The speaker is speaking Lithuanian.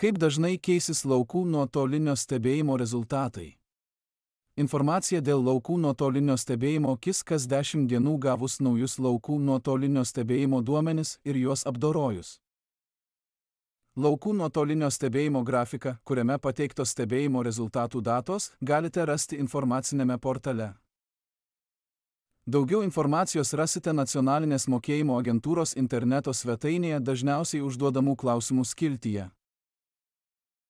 Kaip dažnai keisis laukų nuotolinio stebėjimo rezultatai? Informacija dėl laukų nuotolinio stebėjimo kis kas 10 dienų gavus naujus laukų nuotolinio stebėjimo duomenis ir juos apdorojus. Laukų nuotolinio stebėjimo grafiką, kuriame pateiktos stebėjimo rezultatų datos, galite rasti informacinėme portale. Daugiau informacijos rasite nacionalinės mokėjimo agentūros interneto svetainėje dažniausiai užduodamų klausimų skiltyje.